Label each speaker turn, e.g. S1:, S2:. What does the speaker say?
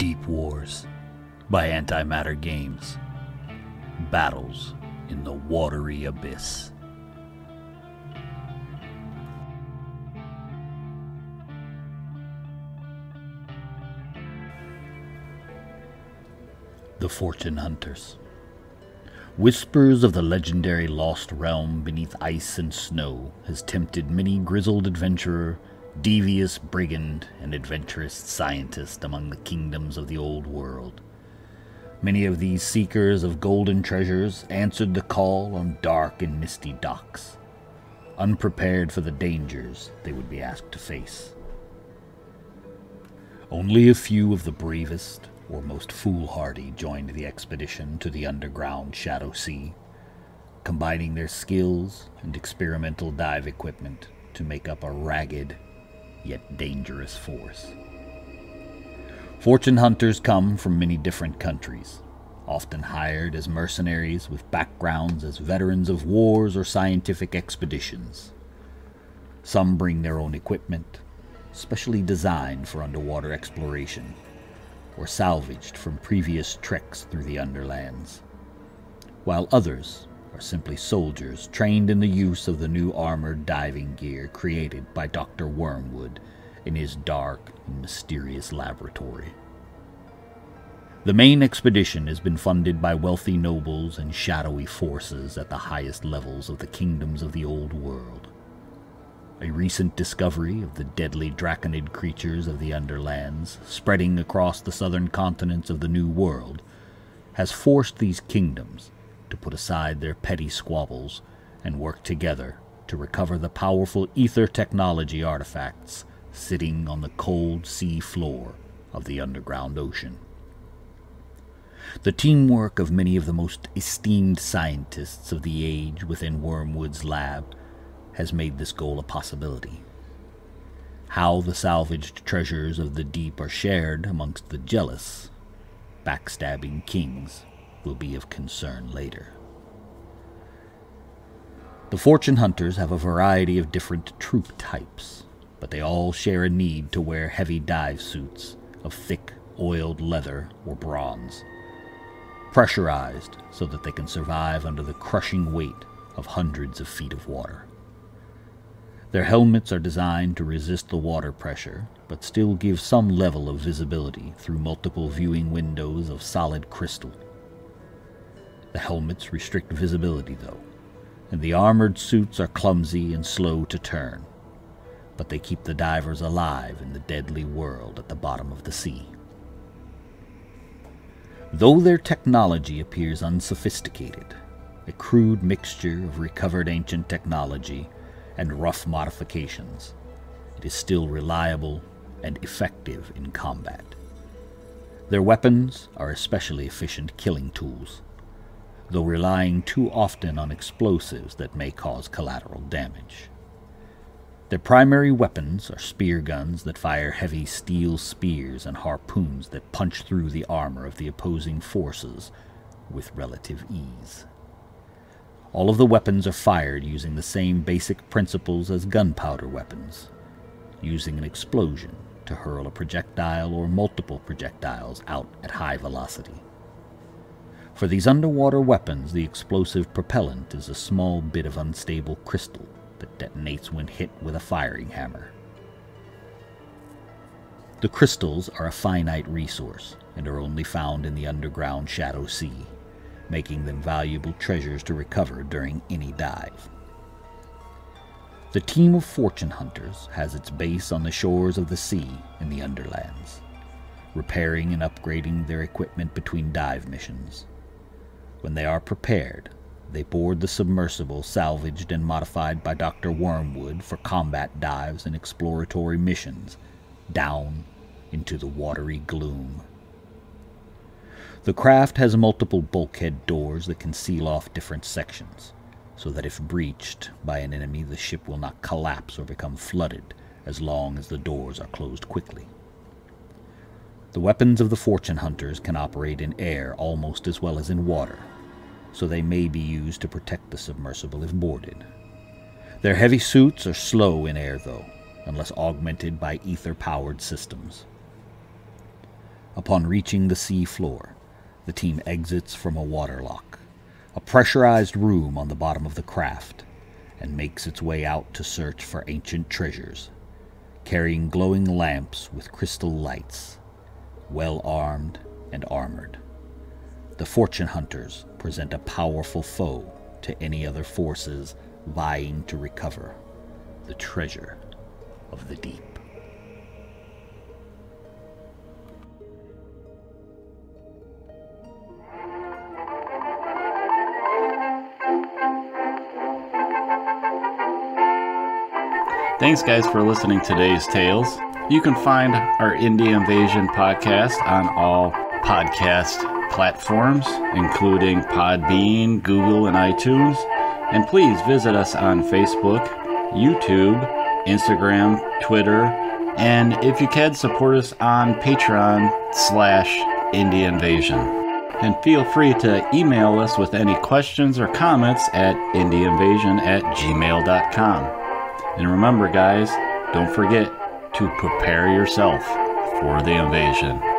S1: Deep Wars by Antimatter Games. Battles in the Watery Abyss. The Fortune Hunters. Whispers of the legendary lost realm beneath ice and snow has tempted many grizzled adventurer, devious brigand, and adventurous scientist among the kingdoms of the old world. Many of these seekers of golden treasures answered the call on dark and misty docks, unprepared for the dangers they would be asked to face. Only a few of the bravest or most foolhardy joined the expedition to the underground Shadow Sea, combining their skills and experimental dive equipment to make up a ragged yet dangerous force. Fortune hunters come from many different countries, often hired as mercenaries with backgrounds as veterans of wars or scientific expeditions. Some bring their own equipment, specially designed for underwater exploration, or salvaged from previous treks through the underlands, while others are simply soldiers trained in the use of the new armored diving gear created by Dr. Wormwood in his dark and mysterious laboratory. The main expedition has been funded by wealthy nobles and shadowy forces at the highest levels of the kingdoms of the old world. A recent discovery of the deadly draconid creatures of the underlands, spreading across the southern continents of the New World, has forced these kingdoms to put aside their petty squabbles and work together to recover the powerful ether technology artifacts sitting on the cold sea floor of the underground ocean. The teamwork of many of the most esteemed scientists of the age within Wormwood's lab has made this goal a possibility. How the salvaged treasures of the deep are shared amongst the jealous, backstabbing kings will be of concern later. The fortune hunters have a variety of different troop types, but they all share a need to wear heavy dive suits of thick, oiled leather or bronze, pressurized so that they can survive under the crushing weight of hundreds of feet of water. Their helmets are designed to resist the water pressure, but still give some level of visibility through multiple viewing windows of solid crystal. The helmets restrict visibility, though, and the armored suits are clumsy and slow to turn, but they keep the divers alive in the deadly world at the bottom of the sea. Though their technology appears unsophisticated, a crude mixture of recovered ancient technology and rough modifications, it is still reliable and effective in combat. Their weapons are especially efficient killing tools, though relying too often on explosives that may cause collateral damage. Their primary weapons are spear guns that fire heavy steel spears and harpoons that punch through the armor of the opposing forces with relative ease. All of the weapons are fired using the same basic principles as gunpowder weapons, using an explosion to hurl a projectile or multiple projectiles out at high velocity. For these underwater weapons, the explosive propellant is a small bit of unstable crystal that detonates when hit with a firing hammer. The crystals are a finite resource and are only found in the underground Shadow Sea making them valuable treasures to recover during any dive. The team of fortune hunters has its base on the shores of the sea in the Underlands, repairing and upgrading their equipment between dive missions. When they are prepared, they board the submersible salvaged and modified by Dr. Wormwood for combat dives and exploratory missions down into the watery gloom. The craft has multiple bulkhead doors that can seal off different sections, so that if breached by an enemy, the ship will not collapse or become flooded as long as the doors are closed quickly. The weapons of the fortune hunters can operate in air almost as well as in water, so they may be used to protect the submersible if boarded. Their heavy suits are slow in air, though, unless augmented by ether powered systems. Upon reaching the sea floor, the team exits from a waterlock, a pressurized room on the bottom of the craft, and makes its way out to search for ancient treasures, carrying glowing lamps with crystal lights, well armed and armored. The fortune hunters present a powerful foe to any other forces vying to recover the treasure of the deep.
S2: Thanks, guys, for listening to today's tales. You can find our Indie Invasion podcast on all podcast platforms, including Podbean, Google, and iTunes. And please visit us on Facebook, YouTube, Instagram, Twitter, and if you can, support us on Patreon slash Indie Invasion. And feel free to email us with any questions or comments at indieinvasion at gmail.com. And remember, guys, don't forget to prepare yourself for the invasion.